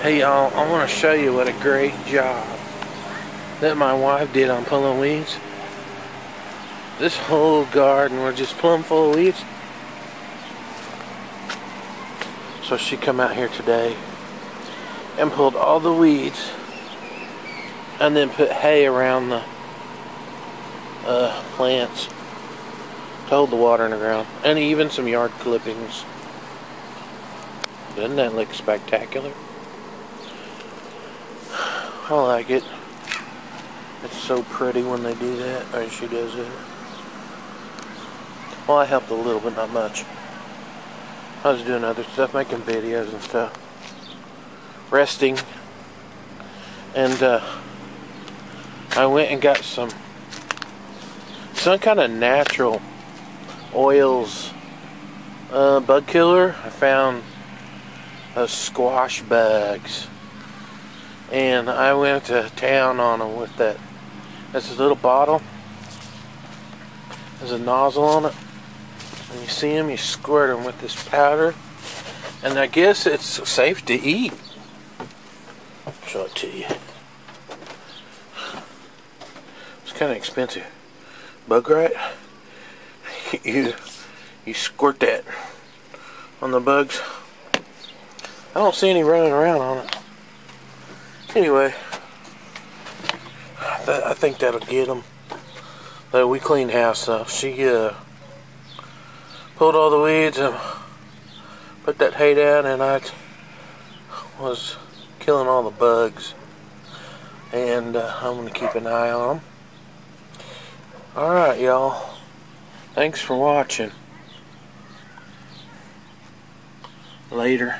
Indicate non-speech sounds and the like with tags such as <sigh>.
Hey y'all, I want to show you what a great job that my wife did on pulling weeds. This whole garden was just plumb full of weeds. So she come out here today and pulled all the weeds and then put hay around the uh, plants to hold the water in the ground and even some yard clippings. Doesn't that look spectacular? I like it. It's so pretty when they do that, or she does it. Well, I helped a little, but not much. I was doing other stuff, making videos and stuff. Resting. And, uh, I went and got some, some kind of natural oils uh, bug killer. I found those squash bugs and I went to town on them with that. That's a little bottle. There's a nozzle on it. And you see them, you squirt them with this powder. And I guess it's safe to eat. Show it to you. It's kind of expensive. Bug right? <laughs> you you squirt that on the bugs. I don't see any running around on it. Anyway, I think that'll get them. But we cleaned house though. She uh, pulled all the weeds and put that hay down, and I was killing all the bugs. And uh, I'm gonna keep an eye on them. All right, y'all. Thanks for watching. Later.